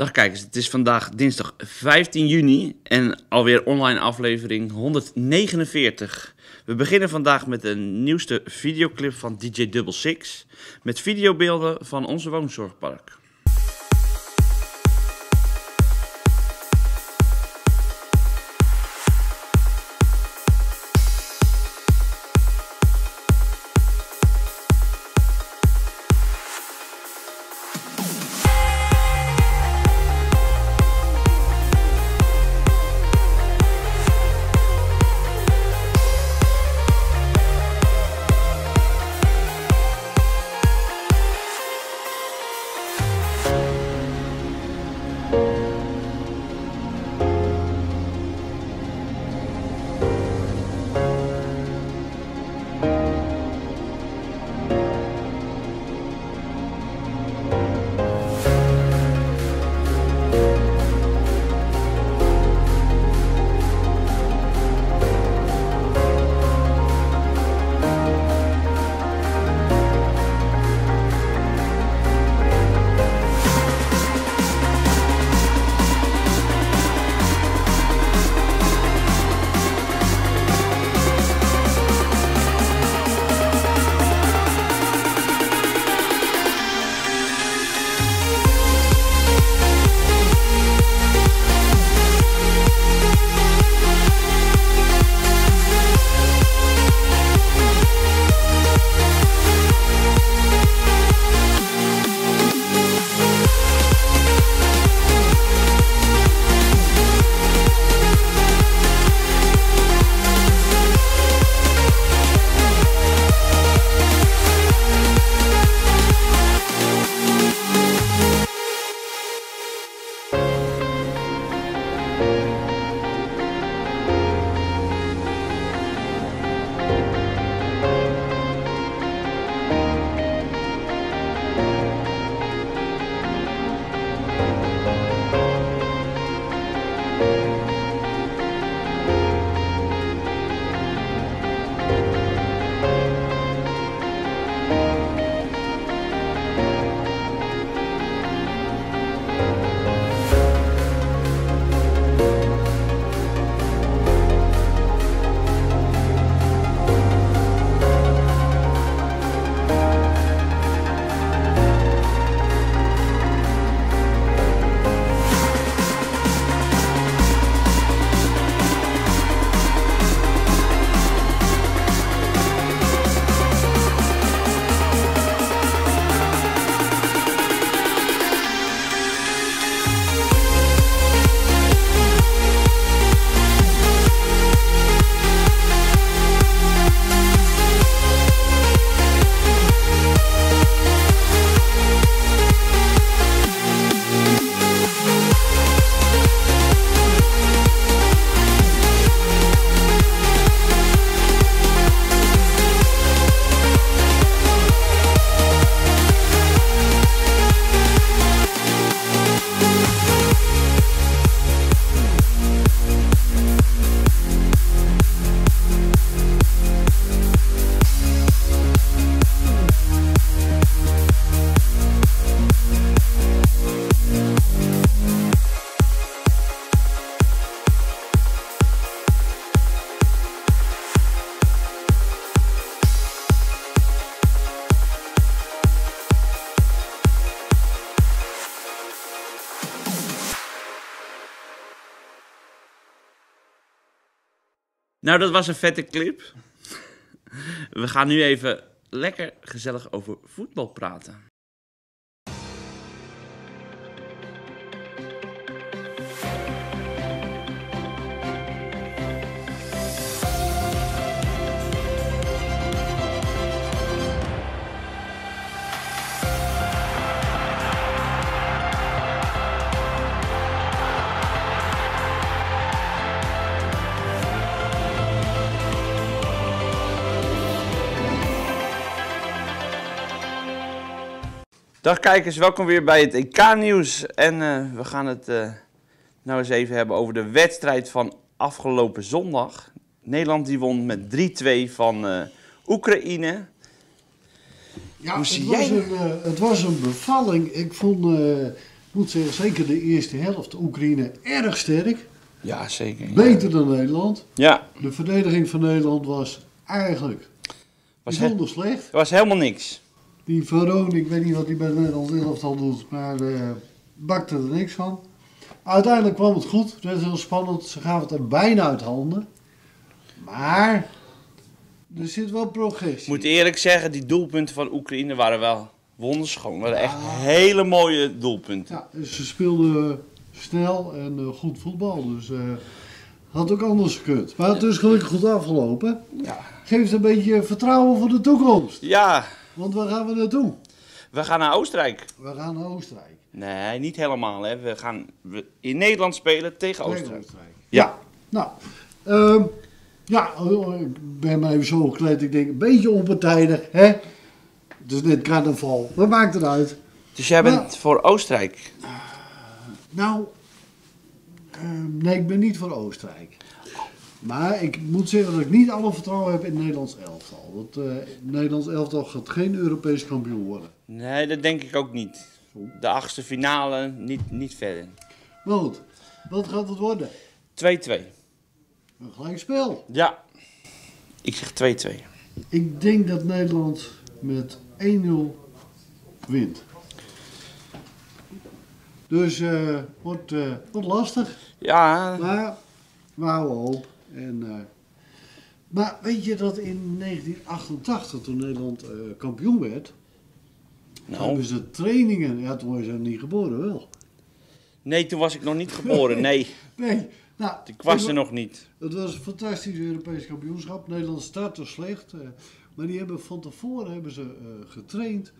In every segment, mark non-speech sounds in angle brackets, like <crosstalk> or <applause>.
Dag kijkers, het is vandaag dinsdag 15 juni en alweer online aflevering 149. We beginnen vandaag met de nieuwste videoclip van DJ Double Six met videobeelden van onze woonzorgpark. Nou, dat was een vette clip. We gaan nu even lekker gezellig over voetbal praten. Dag kijkers, welkom weer bij het EK-nieuws. En uh, we gaan het uh, nou eens even hebben over de wedstrijd van afgelopen zondag. Nederland die won met 3-2 van uh, Oekraïne. Ja, Hoe het was, een, eh, het was een bevalling. Ik vond, eh, moet zeggen, zeker de eerste helft, Oekraïne, erg sterk. Ja, zeker. ja. Beter dan Nederland. Ja, De verdediging van Nederland was eigenlijk was, bijzonder slecht. was helemaal niks. Die Verone, ik weet niet wat hij bij Nederland elftal doet, maar eh bakte er niks van. Uiteindelijk kwam het goed. Het werd heel spannend. Ze gaven het er bijna uit handen. Maar er zit wel progressie. Ik moet eerlijk zeggen, die doelpunten van Oekraïne waren wel wonderschoon. waren echt hele mooie doelpunten. Ja, dus ze speelden snel en eh, goed voetbal. Dus eh had ook anders gekund. Maar het is gelukkig goed afgelopen. Ja. Geeft een beetje vertrouwen voor de toekomst. ja, Want waar gaan we naartoe? we gaan naar Oostenrijk. We gaan naar Oostenrijk. Nee, niet helemaal. Hè. We gaan in Nederland spelen tegen Oostenrijk. Oostenrijk. Ja. Nou, ehm, ja, oh, ik ben maar even zo gekleed. Ik denk een beetje onpartijdig, hè? Het is net carnaval. Wat maakt het uit? Dus jij bent voor Oostenrijk. Nou, ehm, nee, ik ben niet voor Oostenrijk. Maar ik moet zeggen dat ik niet alle vertrouwen heb in het Nederlands elftal. Dat eh, het Nederlands elftal gaat geen Europees kampioen worden. Nee, dat denk ik ook niet. De achtste finale, niet, niet verder. 2-2. Maar goed, wat gaat het worden? Een gelijkspel. Ja. Ik zeg 2-2. Ik denk dat Nederland met 1-0 wint. Dus eh wordt, eh, wordt lastig. Ja, Maar we houden hoop. En, eh, maar weet je dat in 1988, toen Nederland eh, kampioen werd, nou. hebben ze trainingen. Ja, toen was je niet geboren, wel. Nee, toen was ik nog niet geboren. <laughs> Nee, Nee, nou. ik was er nog niet. Het was een fantastisch Europees kampioenschap. Nederland startte slecht. eh, maar die hebben van tevoren hebben ze getraind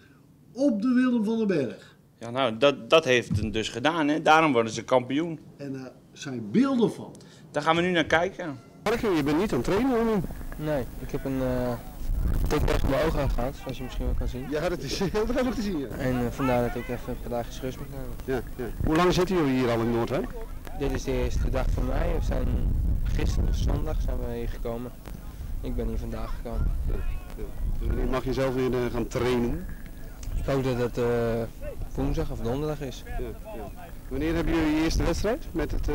op de Willem van den Berg. Ja, nou, dat, dat heeft het dus gedaan. Hè. Daarom worden ze kampioen. En daar zijn beelden van. Daar gaan we nu naar kijken. Mark, je bent niet aan het trainen hoor nu. Nee, ik heb een eh tik tegen mijn ogen gehad, zoals je misschien wel kan zien. Ja, dat is heel duidelijk te zien. Ja. En eh, vandaar dat ik even een paar dagen rust moet nemen. Ja, ja. Hoe lang zitten jullie hier al in Noordwijk? Dit is de eerste dag voor mij. We zijn gisteren, dus zondag, zijn we hier gekomen. Ik ben hier vandaag gekomen. Dus wanneer mag je zelf weer eh, gaan trainen? Ik hoop dat het eh, woensdag of donderdag is. Ja, ja. Wanneer hebben jullie je eerste wedstrijd met het... eh,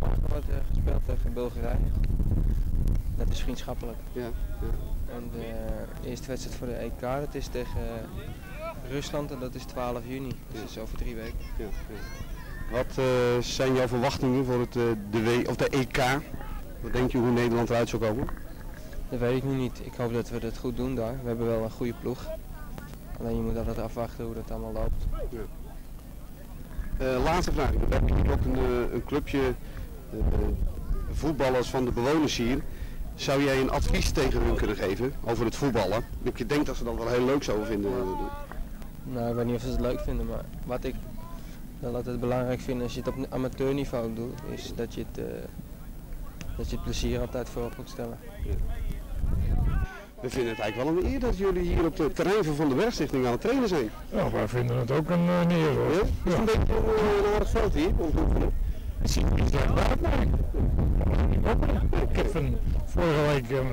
Morgen wordt er gespeeld tegen Bulgarije. Dat is vriendschappelijk. ja, ja. En de eerste wedstrijd voor de EK, dat is tegen Rusland en dat is 12 juni. Dus dat is over drie weken. ja, ja. Wat eh, zijn jouw verwachtingen voor het, eh, de, w of de EK? Wat denk je hoe Nederland eruit zou komen? Dat weet ik nu niet. Ik hoop dat we het goed doen daar. We hebben wel een goede ploeg. Alleen je moet altijd afwachten hoe dat allemaal loopt. Eh, laatste vraag. We hebben hier ook een, eh, een clubje eh, voetballers van de bewoners hier. Zou jij een advies tegen hun kunnen geven over het voetballen? Ik je denkt dat ze dat wel heel leuk zouden vinden. Nou, ik weet niet of ze het leuk vinden, maar wat ik dan altijd belangrijk vind als je het op amateurniveau doet, is dat je het, eh, dat je het plezier altijd voorop moet stellen. We vinden het eigenlijk wel een eer dat jullie hier op het terrein van Van de Bergstichting aan het trainen zijn. Ja, wij vinden het ook een uh, neer hoor. Ja? Het is een beetje een, eh, een aardig veld hier. om te oefenen. Het ziet er niet slecht uit, nee. Ik heb van vorige week ehm,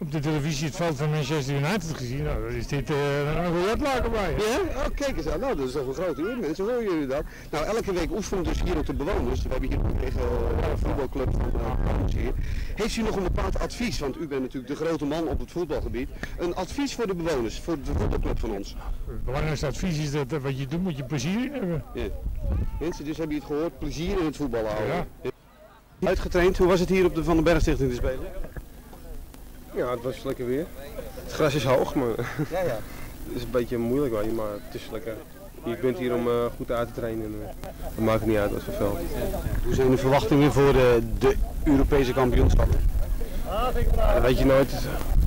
op de televisie het veld van Manchester United gezien. Nou, daar is dit uh, een biljartlaken bij. Ja? Oh, kijk eens aan. Nou, dat is toch een grote eer, mensen. Horen jullie dat? Nou, elke week oefenen we dus hier op de bewoners. We hebben hier tegen uh, een voetbalclub van bewoners hier. Heeft u nog een bepaald advies? Want u bent natuurlijk de grote man op het voetbalgebied. Een advies voor de bewoners, voor de voetbalclub van ons. Het belangrijkste advies is dat eh, wat je doet, moet je plezier in hebben. Ja. Mensen, dus hebben je het gehoord, plezier in het voetballen houden. Ja. Uitgetraind, hoe was het hier op de Van den Bergstichting te spelen? Ja, het was lekker weer. Het gras is hoog, maar Ja, ja. <laughs> het is een beetje moeilijk wel, maar het is lekker. Je bent hier om eh, goed uit te trainen en uh, het maakt niet uit wat voor veld. Hoe zijn de verwachtingen voor de, de Europese kampioenschappen? Ja, weet je nooit,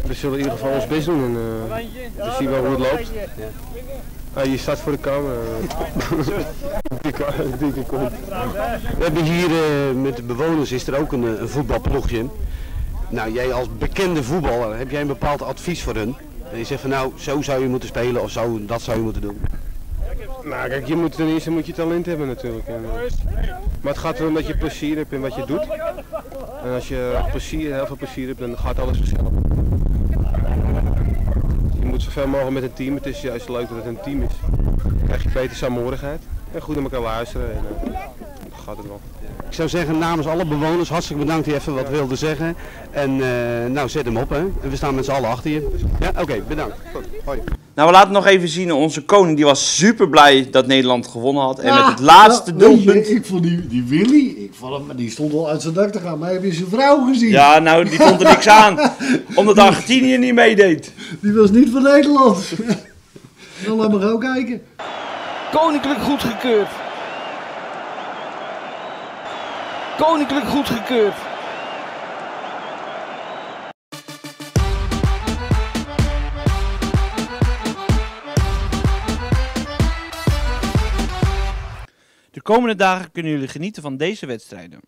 we zullen in ieder geval ons best doen en uh, we zien wel hoe het loopt. Ah, je staat voor de <laughs> kont. We hebben hier met de bewoners is er ook een, een voetbalploegje. Nou, jij als bekende voetballer, heb jij een bepaald advies voor hun? En je zegt van nou, zo zou je moeten spelen of zo, dat zou je moeten doen. Nou kijk, je moet, ten eerste moet je talent hebben natuurlijk. Maar het gaat erom dat je plezier hebt in wat je doet. En als je plezier, heel veel plezier hebt, dan gaat alles vanzelf. Je moet zoveel mogelijk met een team. Het is juist leuk dat het een team is. Dan krijg je beter saamhorigheid. En goed naar elkaar luisteren. En, dan gaat het wel. Ik zou zeggen namens alle bewoners hartstikke bedankt die even wat wilde zeggen. En uh, nou zet hem op hè. En we staan met z'n allen achter je. Ja, oké, okay, bedankt. Goed, hoi. Nou, we laten nog even zien. Onze koning die was super blij dat Nederland gewonnen had. En met het laatste nou, doelpunt. Je, ik vond die, die Willy, ik vond hem, die stond wel uit zijn dak te gaan. Maar heb je zijn vrouw gezien? Ja, nou, die vond er niks aan. <laughs> omdat Argentinië niet meedeed. Die was niet van Nederland. Dan <laughs> laat maar gauw kijken. Koninklijk goedgekeurd. Koninklijk goedgekeurd. De komende dagen kunnen jullie genieten van deze wedstrijden.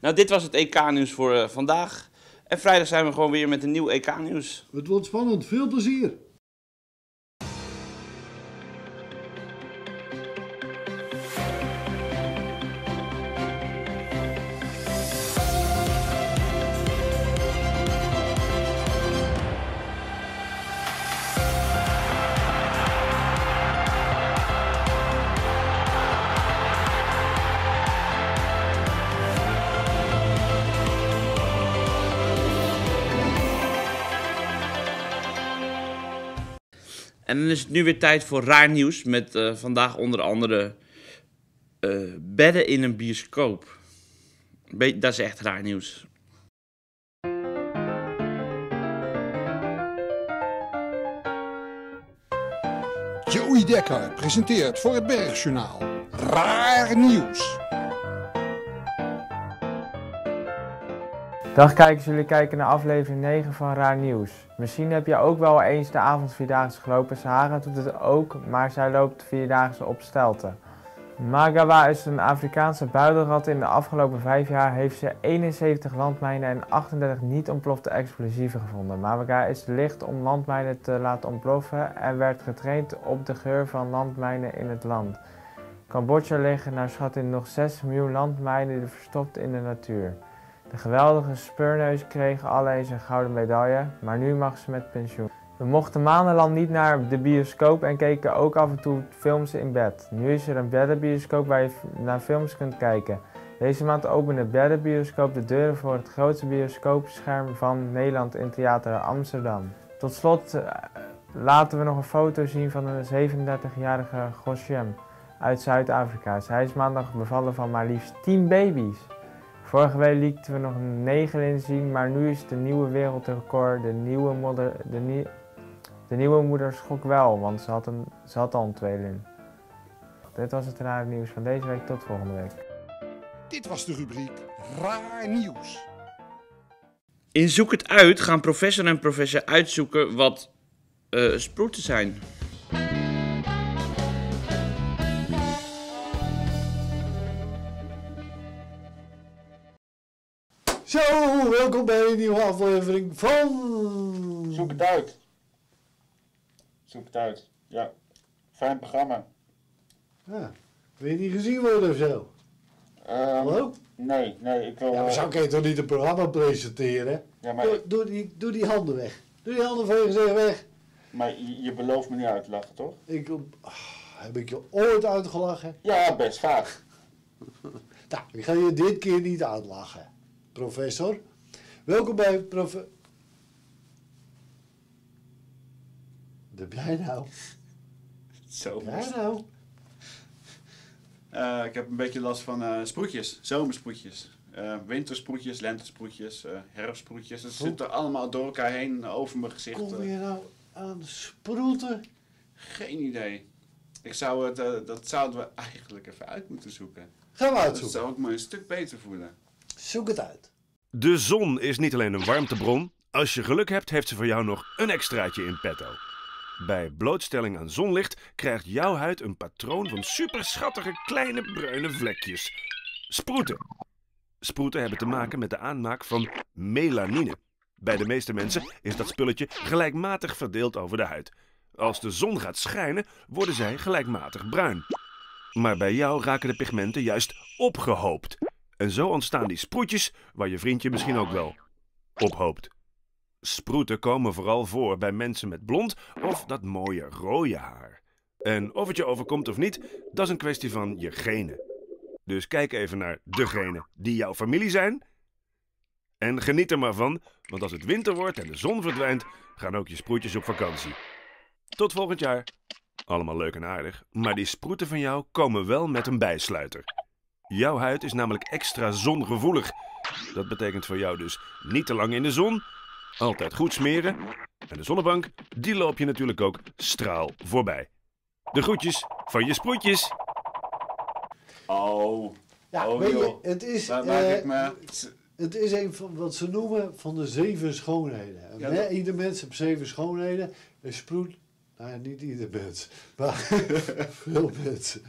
Nou, dit was het EK-nieuws voor uh, vandaag. En vrijdag zijn we gewoon weer met een nieuw EK-nieuws. Het wordt spannend. Veel plezier. En dan is het nu weer tijd voor raar nieuws. Met uh, vandaag onder andere uh, bedden in een bioscoop. Dat is echt raar nieuws. Joey Dekker presenteert voor het Bergjournaal Raar Nieuws. Dag kijkers, jullie kijken naar aflevering 9 van Raar Nieuws. Misschien heb je ook wel eens de avondvierdaagse gelopen. Sahara doet het ook, maar zij loopt vierdaagse op stelten. Magawa is een Afrikaanse buidelrat. In de afgelopen vijf jaar heeft ze 71 landmijnen en 38 niet ontplofte explosieven gevonden. Magawa is licht om landmijnen te laten ontploffen en werd getraind op de geur van landmijnen in het land. Cambodja liggen naar schatting nog 6 miljoen landmijnen verstopt in de natuur. De geweldige speurneus kreeg al eens een gouden medaille, maar nu mag ze met pensioen. We mochten maandenlang niet naar de bioscoop en keken ook af en toe films in bed. Nu is er een beddenbioscoop waar je naar films kunt kijken. Deze maand opende Beddenbioscoop de deuren voor het grootste bioscoopscherm van Nederland in Theater Amsterdam. Tot slot uh, laten we nog een foto zien van een 37-jarige Gosjem uit Zuid-Afrika. Zij is maandag bevallen van maar liefst 10 baby's. Vorige week lieten we nog een 9 in zien, maar nu is de nieuwe wereldrecord. De nieuwe, moeder, de, nie, de nieuwe moeder schrok wel, want ze had, een, ze had al een tweeling. Dit was het rare nieuws van deze week. Tot volgende week. Dit was de rubriek Raar Nieuws. In Zoek het Uit gaan professor en professor uitzoeken wat uh, sproeten zijn. Zo, welkom bij een nieuwe aflevering van... Zoek het uit. Zoek het uit. Ja, fijn programma. Ja, wil je niet gezien worden of zo? Um, Hallo? Nee, nee, ik wil... Ja, maar zo kan je toch niet een programma presenteren? Ja, maar... doe, doe, die, doe die handen weg. Doe die handen van je gezicht weg. Maar je, je belooft me niet uit te lachen, toch? Ik, oh, heb ik je ooit uitgelachen? Ja, best vaak. nou, ik ga je dit keer niet uitlachen professor. Welkom bij prof... De jij nou? Zo. Ja nou? Uh, ik heb een beetje last van uh, sproetjes, zomersproetjes. Uh, wintersproetjes, lentesproetjes, herfstsproetjes. Ze zitten allemaal door elkaar heen over mijn gezicht. Kom je nou aan sproeten? Geen idee. Ik zou het, dat zouden we eigenlijk even uit moeten zoeken. Gaan we uitzoeken. Dat zou ik me een stuk beter voelen. Zoek het uit. De zon is niet alleen een warmtebron. Als je geluk hebt, heeft ze voor jou nog een extraatje in petto. Bij blootstelling aan zonlicht krijgt jouw huid een patroon van superschattige kleine bruine vlekjes. Sproeten. Sproeten hebben te maken met de aanmaak van melanine. Bij de meeste mensen is dat spulletje gelijkmatig verdeeld over de huid. Als de zon gaat schijnen, worden zij gelijkmatig bruin. Maar bij jou raken de pigmenten juist opgehoopt. En zo ontstaan die sproetjes waar je vriendje misschien ook wel ophoopt. Sproeten komen vooral voor bij mensen met blond of dat mooie rode haar. En of het je overkomt of niet, dat is een kwestie van je genen. Dus kijk even naar degenen die jouw familie zijn. En geniet er maar van, want als het winter wordt en de zon verdwijnt, gaan ook je sproetjes op vakantie. Tot volgend jaar. Allemaal leuk en aardig, maar die sproeten van jou komen wel met een bijsluiter. Jouw huid is namelijk extra zongevoelig. Dat betekent voor jou dus niet te lang in de zon, altijd goed smeren. En de zonnebank, die loop je natuurlijk ook straal voorbij. De groetjes van je sproetjes. Oh. Ja, oh, weet je, het is, eh, ik me... Het is een van wat ze noemen van de zeven schoonheden. Ja, dat- Ieder mens heeft zeven schoonheden. Een sproet, nou ja, niet ieder mens, maar <laughs> veel mensen.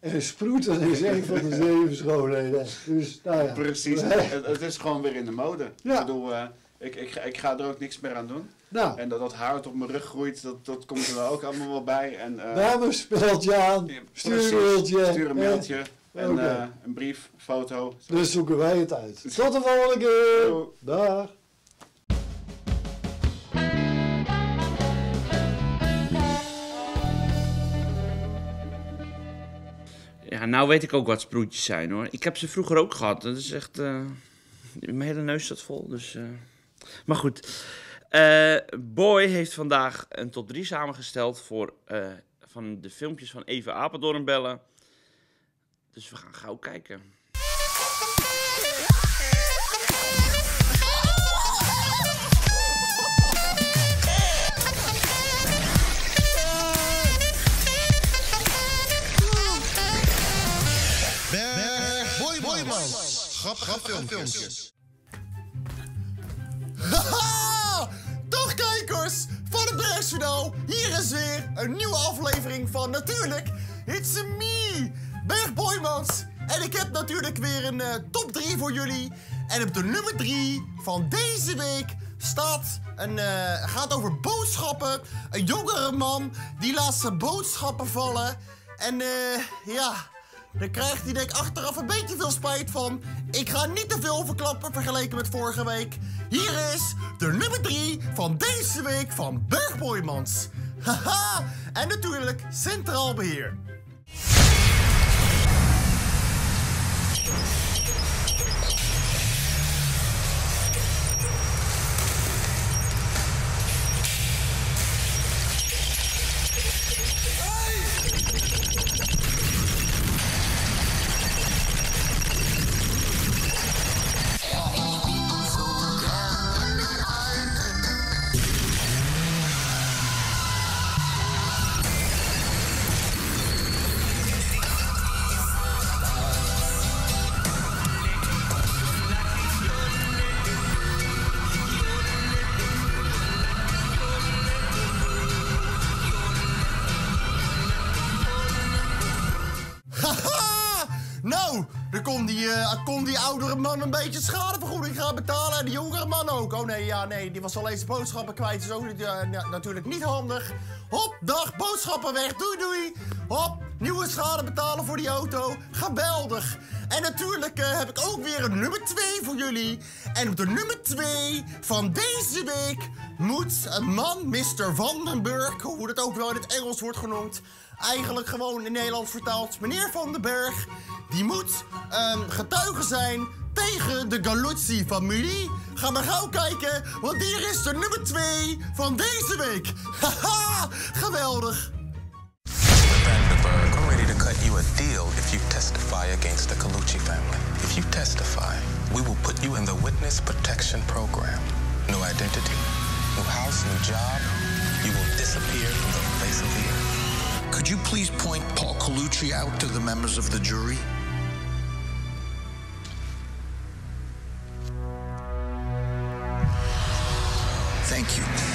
En sproeten is een van de zeven schoonheden. Dus, nou ja. Precies, het, het is gewoon weer in de mode. Ja. Ik bedoel, eh, ik, ik, ga- ik ga er ook niks meer aan doen. Nou. En dat, dat haar op mijn rug groeit, dat, dat komt er wel ook allemaal wel bij. En, eh, Namenspeldje aan, stuur een mailtje. Stuur een mailtje. En Oké. eh, een brief, foto. Dus zoeken wij het uit. <laughs> Tot de volgende keer. Dag. Ja, nou weet ik ook wat sproetjes zijn hoor. Ik heb ze vroeger ook gehad. Dat is echt. eh, mijn hele neus staat vol. Dus, eh. Maar goed. Eh, Boy heeft vandaag een top 3 samengesteld voor van de filmpjes van Eva Apeldoorn bellen. Dus we gaan gauw kijken. Grappige filmpjes. Haha! Dag kijkers van het Bergsjournaal. Hier is weer een nieuwe aflevering van natuurlijk It's Me, Berg Boymans. En ik heb natuurlijk weer een eh, top 3 voor jullie. En op de nummer 3 van deze week staat een, eh, gaat over boodschappen. Een jongere man die laat zijn boodschappen vallen. En eh, ja, daar krijgt hij denk ik achteraf een beetje veel spijt van. Ik ga niet te veel verklappen vergeleken met vorige week. Hier is de nummer 3 van deze week van Bergboymans. Haha, en natuurlijk Centraal Beheer. Kon die oudere man een beetje schadevergoeding gaan betalen. En die jongere man ook. Oh nee, ja, nee, die was al eens boodschappen kwijt. Is ook natuurlijk niet handig. Hop, dag, boodschappen weg. Doei, doei. Hop, nieuwe schade betalen voor die auto. Geweldig. En natuurlijk eh, heb ik ook weer een nummer 2 voor jullie. En op de nummer 2 van deze week moet een man, Mr. Vandenberg, hoe dat ook wel in het Engels wordt genoemd, eigenlijk gewoon in Nederlands vertaald, meneer Van den Berg, die moet ehm, getuige zijn tegen de Galuzzi-familie. Ga maar gauw kijken, want hier is de nummer 2 van deze week. <laughs> Geweldig. You a deal if you testify against the Colucci family. If you testify, we will put you in the witness protection program. No identity, no house, no job. You will disappear from the face of the earth. Could you please point Paul Colucci out to the members of the jury? Thank you.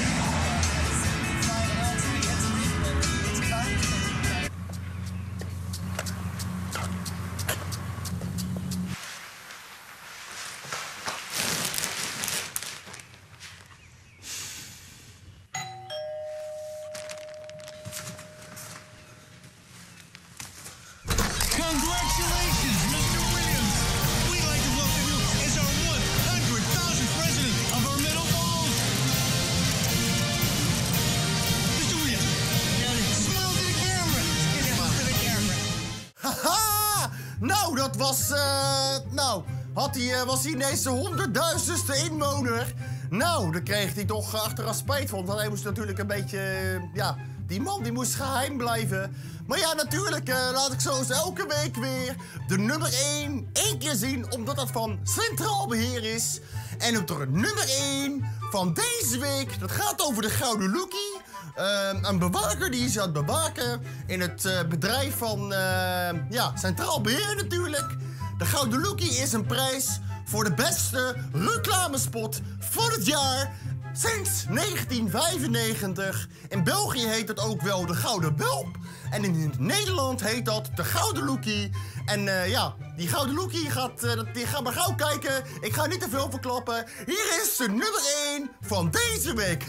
Was hij ineens de honderdduizendste inwoner. Nou, daar kreeg hij toch achteraf spijt van. Want hij moest natuurlijk een beetje. eh, ja, die man die moest geheim blijven. Maar ja, natuurlijk eh, laat ik zoals elke week weer de nummer 1 één keer zien. Omdat dat van Centraal Beheer is. En op de nummer 1 van deze week, dat gaat over de Gouden Lookie. Ehm, een bewaker die is aan het bewaken in het eh, bedrijf van eh, ja, Centraal Beheer natuurlijk. De Gouden Lookie is een prijs voor de beste reclamespot van het jaar sinds 1995. In België heet het ook wel de Gouden Bulp. En in Nederland heet dat de Gouden Lookie. En eh, ja, die Gouden Lookie gaat, eh, die gaat maar gauw kijken. Ik ga niet te veel verklappen. Hier is de nummer 1 van deze week.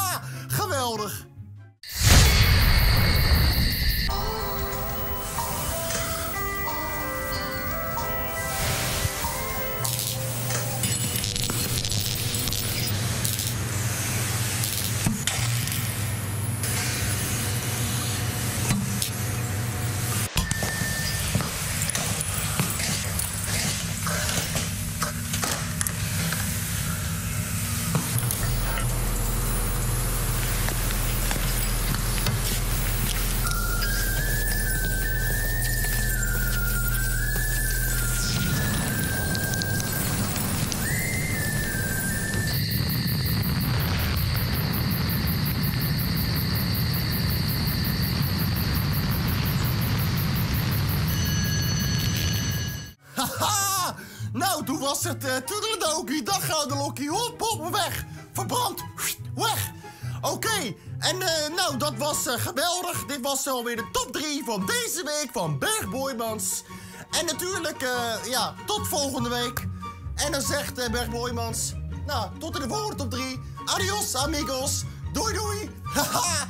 <laughs> Geweldig. Het uh, toedeledokie, dag gouden lokkie, hop, hop, weg. Verbrand, weg. Oké, en eh, nou, dat was eh, geweldig. Dit was alweer de top 3 van deze week van Berg Boymans. En natuurlijk, eh, ja, tot volgende week. En dan zegt eh, Berg Boymans, nou, tot in de volgende top 3. Adios, amigos. Doei, doei. <laughs> Haha.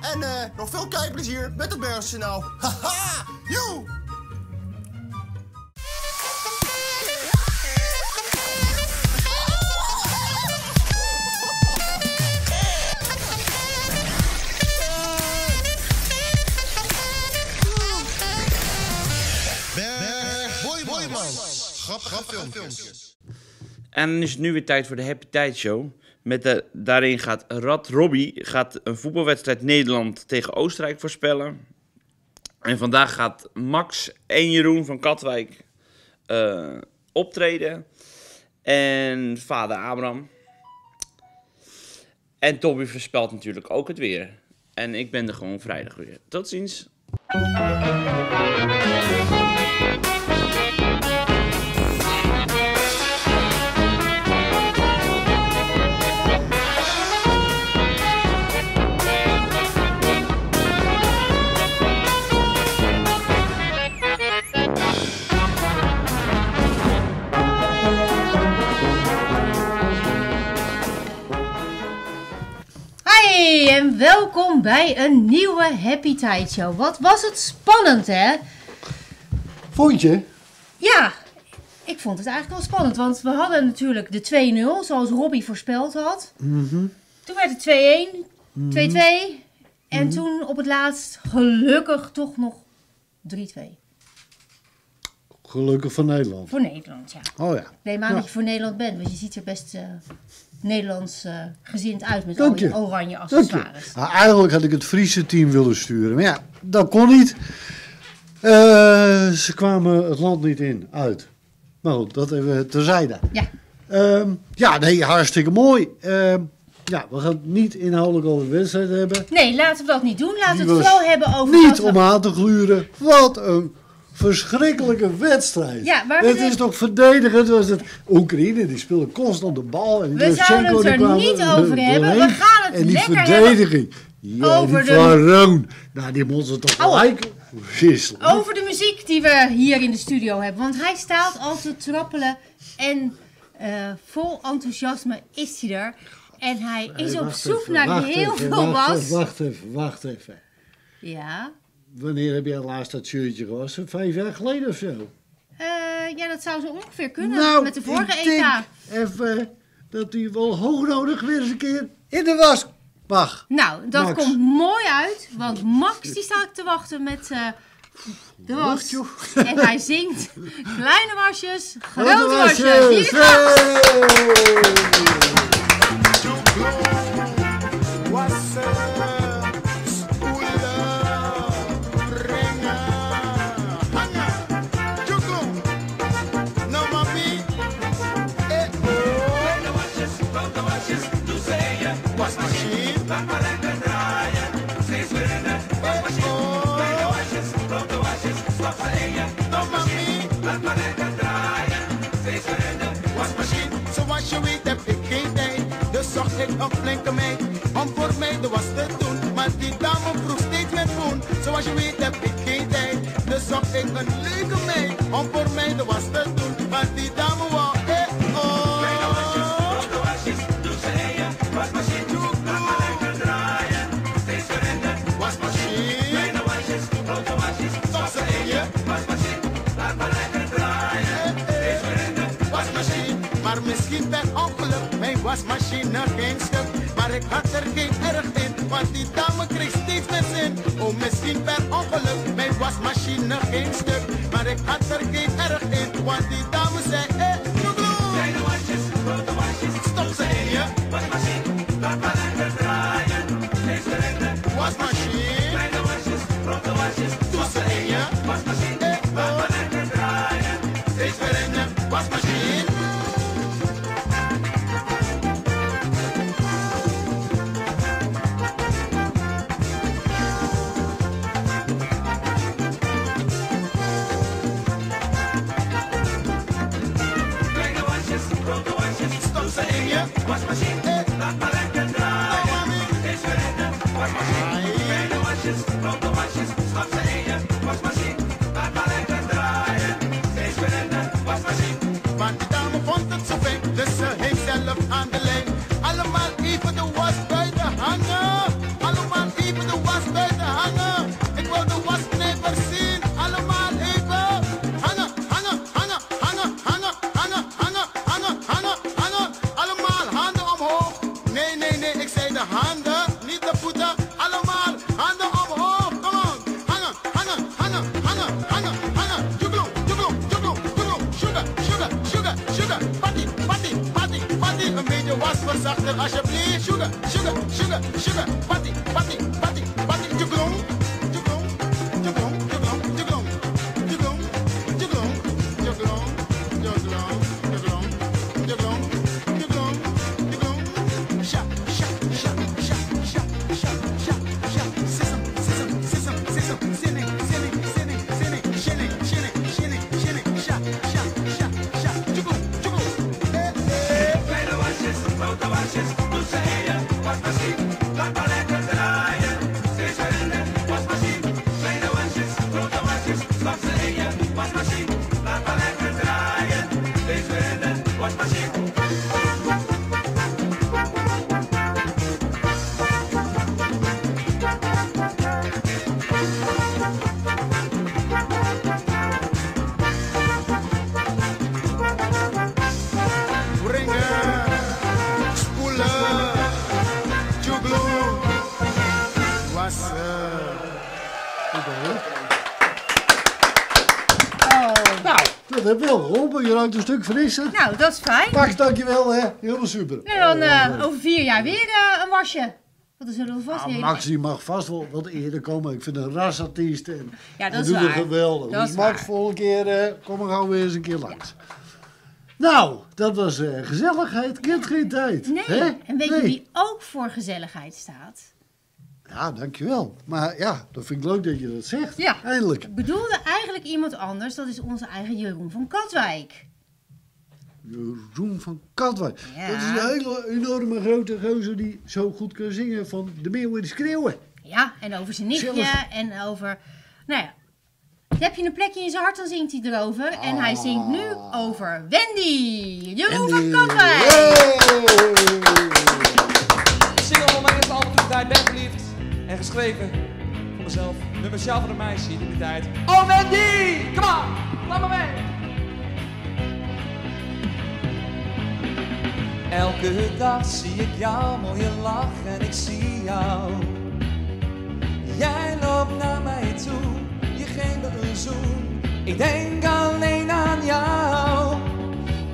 En eh, nog veel kijkplezier met het Bergsjournaal. Haha, joe. En dan is het nu weer tijd voor de Happy Tijd Show. Met de, daarin gaat Rad Robbie gaat een voetbalwedstrijd Nederland tegen Oostenrijk voorspellen. En vandaag gaat Max en Jeroen van Katwijk eh, optreden. En vader Abraham. En Toby voorspelt natuurlijk ook het weer. En ik ben er gewoon vrijdag weer. Tot ziens. Welkom bij een nieuwe Happy Tide Show. Wat was het spannend, hè? Vond je? Ja, ik vond het eigenlijk wel spannend, want we hadden natuurlijk de 2-0, zoals Robbie voorspeld had. Mhm. Toen werd het 2-1, 2-2 Mhm. en toen op het laatst gelukkig toch nog 3-2. Gelukkig van Nederland. Voor Nederland, ja. Oh ja. Neem aan Ja. dat je voor Nederland bent, want je ziet er best eh, Nederlands eh, gezind uit met al je. oranje accessoires. Nou, eigenlijk had ik het Friese team willen sturen. Maar ja, dat kon niet. Eh, ze kwamen het land niet in, uit. Maar goed, dat even terzijde. Ja. Ehm, ja, nee, hartstikke mooi. Ehm, ja, we gaan het niet inhoudelijk over de wedstrijd hebben. Nee, laten we dat niet doen. Laten we Die het vooral hebben over Niet om aan te gluren. Wat een verschrikkelijke wedstrijd. Ja, het is toch verdedigend. Was het Oekraïne die speelde constant de bal. En We zouden het er kwam niet er over hebben. We gaan het En die verdediging. Ja, over die de-. Nou, die moet ze toch gelijk. Over de muziek die we hier in de studio hebben. Want hij staat al te trappelen en eh, vol enthousiasme is hij er. En hij is Hey, op zoek even, naar heel even, veel was. Wacht even, wacht even. Ja. Wanneer heb jij laatst dat shirtje gewassen? Vijf jaar geleden of zo? Eh, ja, dat zou zo ongeveer kunnen. Nou, met de vorige ik denk even dat hij wel hoog nodig weer eens een keer in de was mag. Nou, dat Max. komt mooi uit, want Max die staat te wachten met eh, de was. En hij zingt <laughs> kleine wasjes, grote wasjes. Hier ik dus een flinke meid om voor mij de was te doen. Maar die dame vroeg steeds met poen. Zoals je weet heb ik geen tijd, dus zocht ik een leuke meid om voor mij de was te doen. Maar die dame wou misschien per ongeluk, mijn wasmachine geen stuk. Maar ik had er geen erg in, want die dame kreeg steeds meer zin. Oh, misschien per ongeluk, mijn wasmachine geen stuk. Maar ik had er geen erg in, want die dame dat wel geholpen. Je ruikt een stuk frisser. Nou, dat is fijn. Max, dankjewel hè. Helemaal super. En dan eh, over vier jaar weer eh, een wasje. Want dan zullen we vast Nou, weer... Max die mag vast wel wat eerder komen. Ik vind een rasartiest. En Ja, dat is waar. geweldig. Dat dus is Max, volgende keer eh, kom er gauw weer eens een keer langs. Nou, dat was gezelligheid. Kent geen tijd. Nee, hè? en weet Nee. je wie ook voor gezelligheid staat? Ja, dankjewel. Maar ja, dat vind ik leuk dat je dat zegt. Ja. Eindelijk. Ik bedoelde eigenlijk iemand anders, dat is onze eigen Jeroen van Katwijk. Jeroen van Katwijk. Ja. Dat is een hele enorme grote gozer die zo goed kan zingen van De Meeuw en de Schreeuwen. Ja, en over zijn nichtje Zelf. en over... Nou ja, heb je een plekje in zijn hart, dan zingt hij erover. En hij zingt nu over Wendy. Jeroen van Katwijk. De single van mijn eerste album ik tijd ben verliefd. En geschreven mezelf. Nummer zelf van een meisje in die tijd. Oh Wendy! Kom on! Laat me mee! Elke dag zie ik jou mooie lach en ik zie jou. Jij loopt naar mij toe, je geeft me een zoen. Ik denk alleen aan jou.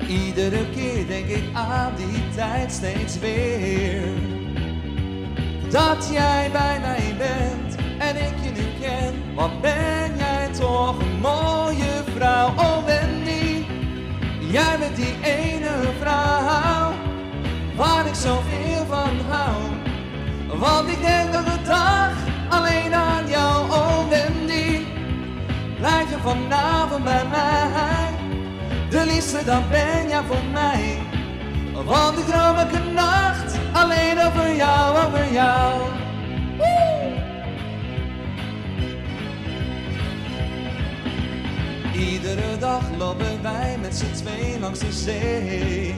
Iedere keer denk ik aan die tijd steeds weer. Dat jij bij mij bent en ik je nu ken. Wat ben jij toch een mooie vrouw, oh Wendy. Jij bent die ene vrouw waar ik zoveel van hou. Want ik denk dat de dag alleen aan jou, oh Wendy. Blijf je vanavond bij mij, de liefste dan ben jij voor mij. Want ik droom elke nacht alleen over jou, over jou. Iedere dag lopen wij met z'n twee langs de zee.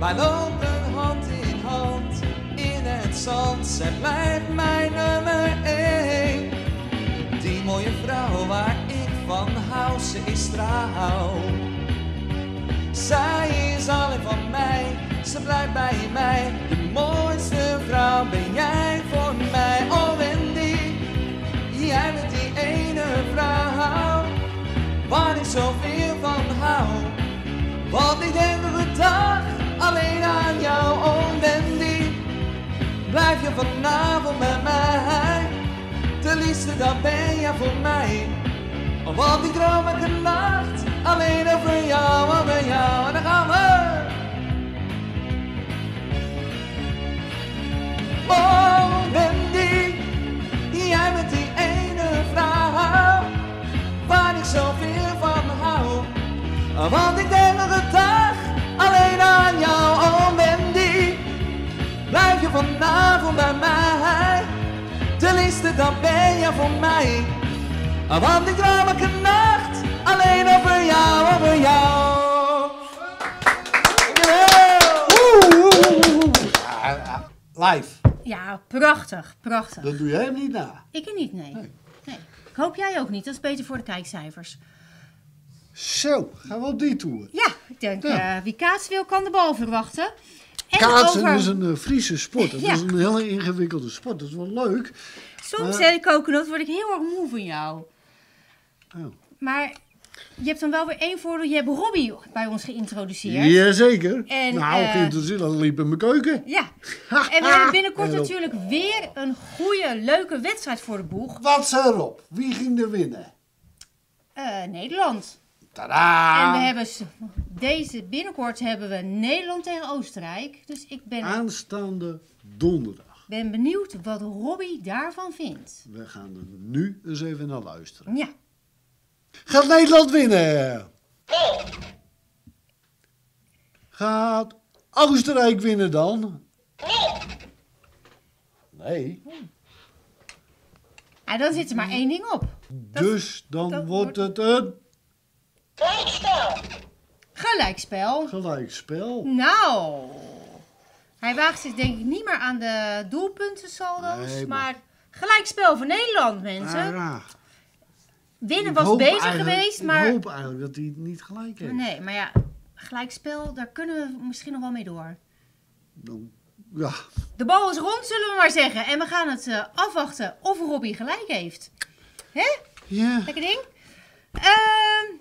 Wij lopen hand in hand in het zand. Zij blijft mijn nummer één. Die mooie vrouw waar ik van hou, ze is trouw. Zij ze blijft bij mij. De mooiste vrouw ben jij voor mij. Oh Wendy, jij bent die ene vrouw waar ik zoveel van hou. Want ik denk de dag alleen aan jou, oh Wendy. Blijf je vanavond bij mij, de liefste dan ben je voor mij. Want ik droom elke nacht alleen over jou, over jou. En dan gaan we. Oh Wendy, jij bent die ene vrouw waar ik zoveel van hou. Want ik denk een dag alleen aan jou, oh Wendy. Blijf je vanavond bij mij, de liefste dan ben je voor mij. Want ik droom elke nacht alleen over jou, over jou. Live. Ja, prachtig, prachtig. Dat doe jij hem niet na. Ik er niet, nee. nee. Ik hoop jij ook niet, dat is beter voor de kijkcijfers. Zo, gaan we op die tour. Ja, ik denk, Ja. eh, wie kaats wil, kan de bal verwachten. En Kaatsen over- is een eh, Friese sport. <laughs> Het Ja. is een hele ingewikkelde sport. Dat is wel leuk. Soms, Maar- hè, Coconut, word ik heel erg moe van jou. Oh. Maar je hebt dan wel weer één voordeel. Je hebt Robbie bij ons geïntroduceerd. Jazeker. En, nou, eh, geïnteresseerd, dat liep in mijn keuken. Ja. <laughs> En we hebben binnenkort natuurlijk weer een goede, leuke wedstrijd voor de boeg. Wat ze erop? Wie ging er winnen? Eh, Nederland. Tadaa! En we hebben deze binnenkort hebben we Nederland tegen Oostenrijk. Dus ik ben, Aanstaande donderdag. ben benieuwd wat Robbie daarvan vindt. We gaan er nu eens even naar luisteren. Ja. Gaat Nederland winnen? Gaat Oostenrijk winnen dan? Nee. En dan zit er maar één ding op. Dus dan wordt het een Gelijkspel. gelijkspel. Nou. Hij waagt zich denk ik niet meer aan de doelpuntensaldo's. Nee, maar- maar... gelijkspel voor Nederland, mensen. Ah, ja. Winnen Ik was bezig geweest, maar... Ik hoop eigenlijk dat hij het niet gelijk heeft. Nee, maar ja, gelijkspel, daar kunnen we misschien nog wel mee door. Dan- ja. De bal is rond, zullen we maar zeggen. En we gaan het eh, afwachten of Robbie gelijk heeft. Hè? Ja. Lekker ding. Ehm,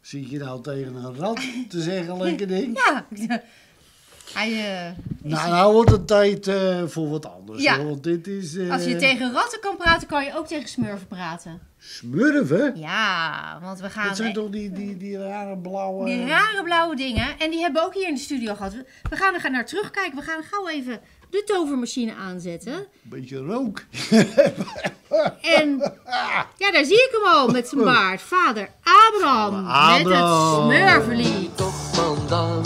Zie je nou tegen een rat te zeggen, lekker ding? <laughs> ja. Hij, eh, Nou, nou wordt het tijd eh, voor wat anders. Ja. hoor, Want dit is... eh, als je tegen ratten kan praten, kan je ook tegen smurfen praten. Smurfen? Ja, want we gaan... Dat zijn toch die, die, die rare blauwe... Die rare blauwe dingen. En die hebben we ook hier in de studio gehad. We- gaan er gaan naar terugkijken. We gaan gauw even de tovermachine aanzetten. Beetje rook. <laughs> En ja, daar zie ik hem al met zijn baard. Vader Abraham, met het Abraham. smurfenlied. vandaan?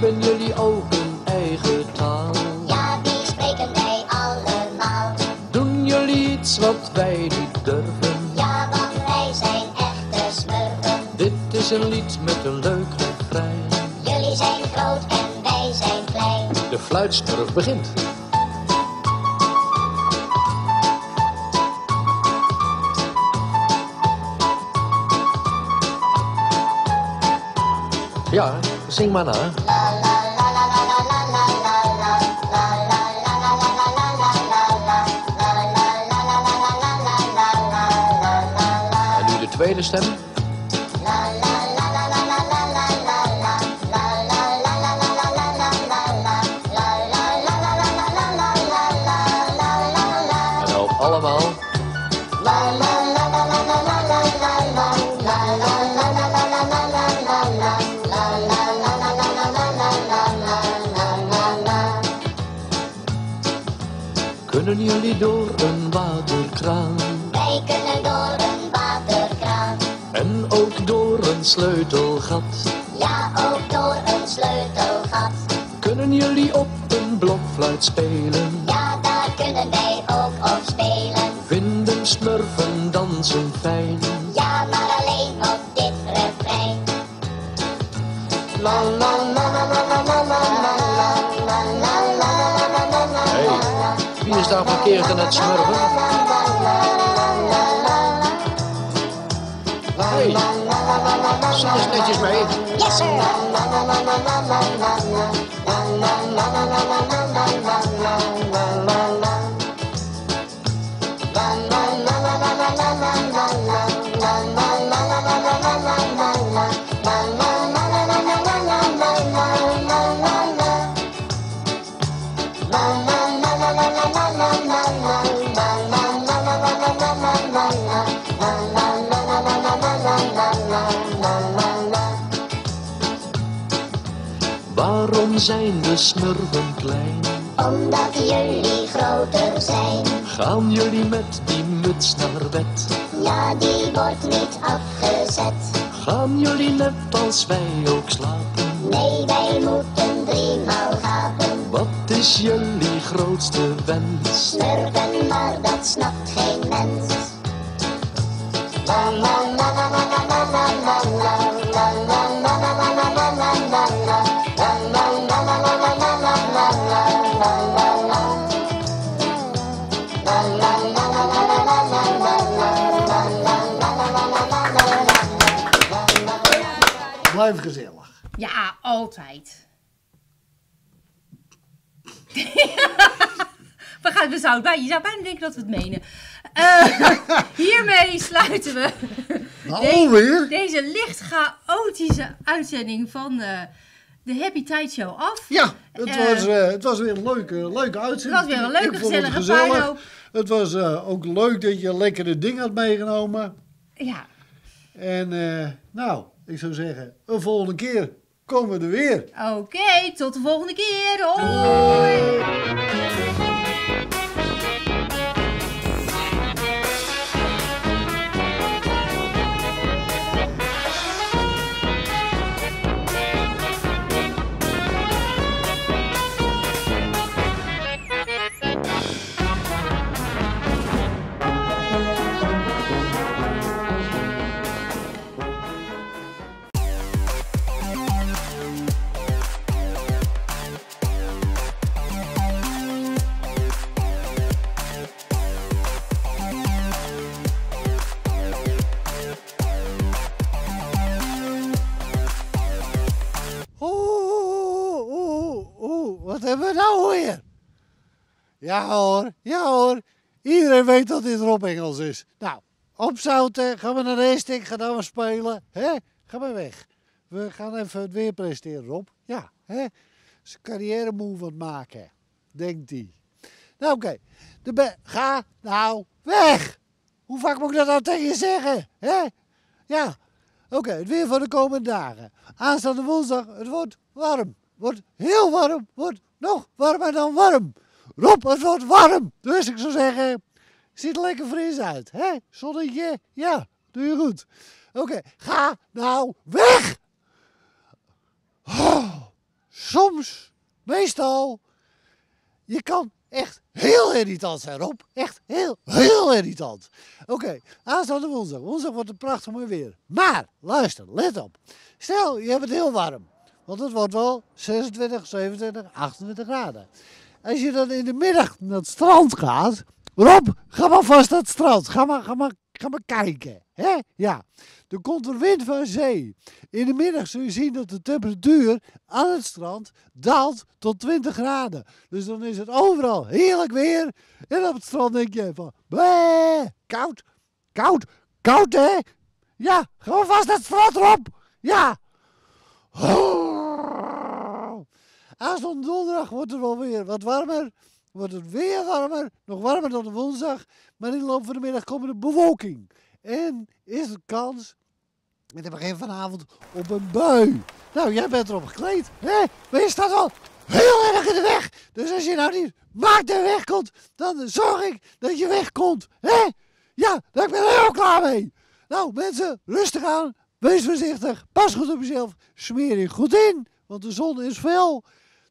Hebben jullie ook een eigen taal? Ja, die spreken wij allemaal. Doen jullie iets wat wij niet durven? Ja, want wij zijn echte smurfen. Dit is een lied met een leuk refrein. Jullie zijn groot en wij zijn klein. De fluitsturf begint. Ja, zing maar na. En nu de tweede stem. Jullie door een waterkraan Wij kunnen door een waterkraan. en ook door een sleutelgat? Ja, ook door een sleutelgat. Kunnen jullie op een blokfluit spelen? Wie is daar verkeerd aan het smurfen? Hey, smurfen klein? Omdat jullie groter zijn. Gaan jullie met die muts naar bed? Ja, die wordt niet afgezet. Gaan jullie net als wij ook slapen? Nee, wij moeten driemaal gapen. Wat is jullie grootste wens? Smurfen, maar dat snapt geen mens. Altijd. <laughs> we gaan we zouden bij. Je zou bijna denken dat we het menen. Eh, <laughs> hiermee sluiten we Nou, de- deze licht chaotische uitzending van eh, de Happy Tide Show af. Ja, het, Eh, was, het was weer een leuke, leuke uitzending. Het was weer een leuke, gezellige gezellig. Het was ook leuk dat je lekkere dingen had meegenomen. Ja. En nou, ik zou zeggen, een volgende keer komen we er weer. Oké, tot de volgende keer. Hoi. Ja hoor, ja hoor. Iedereen weet dat dit Rob Engels is. Nou, opzouten, gaan we naar de Estik, gaan dan maar spelen. hè? Ga maar weg. We gaan even het weer presteren, Rob. Ja, hè? Zijn carrière move wat maken, denkt hij. Nou oké, be- ga nou weg. Hoe vaak moet ik dat nou tegen je zeggen? hè? Ja, Oké, het weer voor de komende dagen. Aanstaande woensdag, het wordt warm. Wordt heel warm. Wordt nog warmer dan warm. Rob, het wordt warm. Dus ik zou zeggen, ziet er lekker fris uit. Hè? Zonnetje, ja, doe je goed. Oké, ga nou weg. Oh, soms, meestal, je kan echt heel irritant zijn, Rob. Echt heel, heel irritant. Oké, aanstaande woensdag. Woensdag wordt het prachtig mooi weer. Maar, luister, let op. Stel, je hebt het heel warm. Want het wordt wel 26, 27, 28 graden. Als je dan in de middag naar het strand gaat. Rob, ga maar vast naar het strand. Ga maar, ga maar Ga maar kijken. Hè? Ja. Er komt er wind van zee. In de middag zul je zien dat de temperatuur aan het strand daalt tot 20 graden. Dus dan is het overal heerlijk weer. En op het strand denk je van, "Bleh, koud, koud, koud hè? Ja, gewoon vast het strand erop. Ja. Aanstaande donderdag wordt het wel weer wat warmer. Wordt het weer warmer, nog warmer dan de woensdag. Maar in de loop van de middag komt er bewolking. En is er kans, met het begin vanavond, op een bui. Nou, jij bent erop gekleed, hè? Maar je staat al heel erg in de weg. Dus als je nou niet maakt de weg komt, dan zorg ik dat je wegkomt, hè? Ja, daar ben ik heel klaar mee. Nou, mensen, rustig aan. Wees voorzichtig. Pas goed op jezelf. Smeer je goed in, want de zon is fel.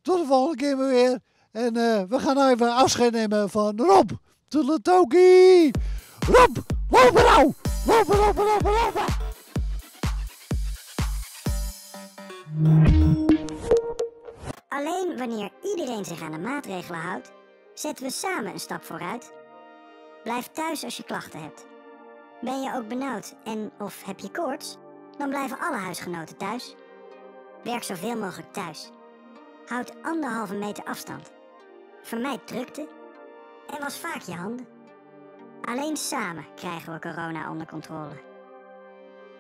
Tot de volgende keer weer. En eh, we gaan nou even afscheid nemen van Rob. Toedeledokie. Rob, lopen nou. Lopen, lopen, lopen, lopen. Alleen wanneer iedereen zich aan de maatregelen houdt, zetten we samen een stap vooruit. Blijf thuis als je klachten hebt. Ben je ook benauwd en of heb je koorts? Dan blijven alle huisgenoten thuis. Werk zoveel mogelijk thuis. Houd anderhalve meter afstand. Vermijd drukte en was vaak je handen. Alleen samen krijgen we corona onder controle.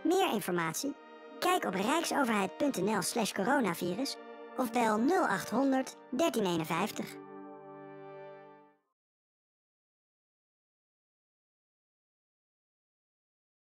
Meer informatie? Kijk op rijksoverheid.nl slash coronavirus of bel 0800 1351.